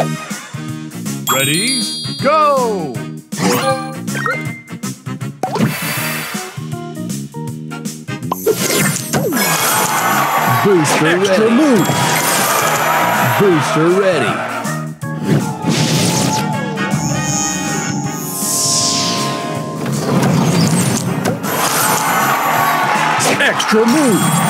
Ready, go! Booster Extra ready. move! Booster ready. Extra move!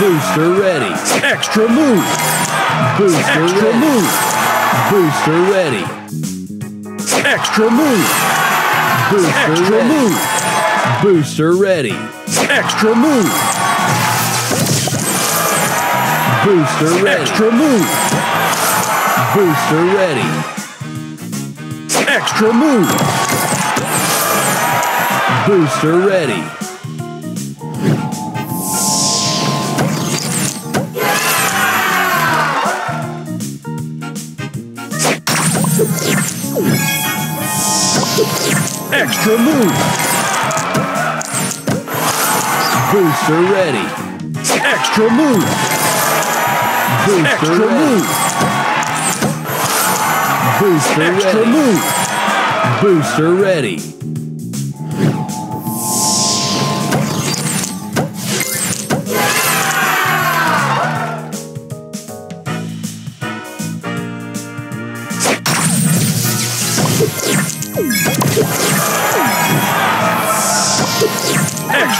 Booster ready. Extra move! Booster Extra ready. move! Booster ready. Extra move! Booster Extra ready. move! Booster ready. Extra move! Booster ready. Extra move! Booster ready. Extra move! Booster ready. Extra move! Booster ready. Extra move! Booster Extra ready. move! Booster Extra ready. move! Booster ready.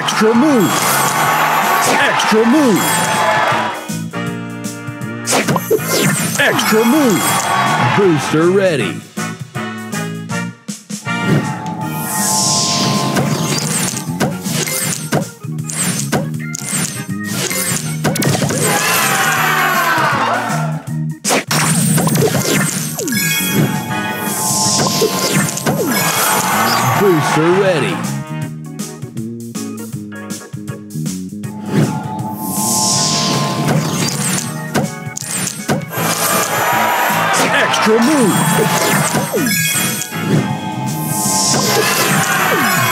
Extra move! Extra move! Extra move. Booster ready. Booster ready. Extra move.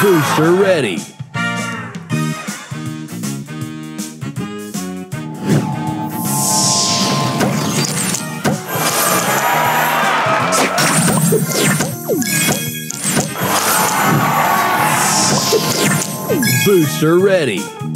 Booster ready. Booster ready.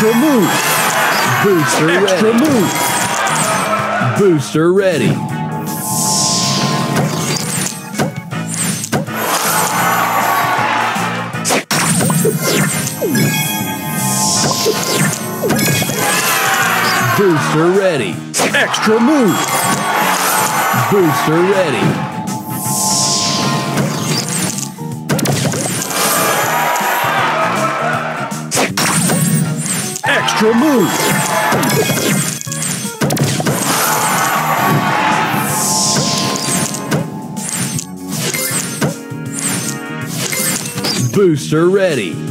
Extra move. Booster Extra ready. move. Booster ready. Booster ready. Extra move. Booster ready. Extra move. Booster ready.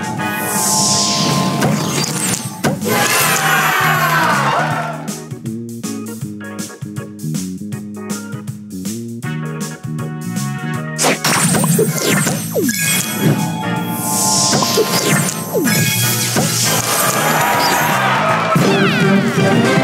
Yeah.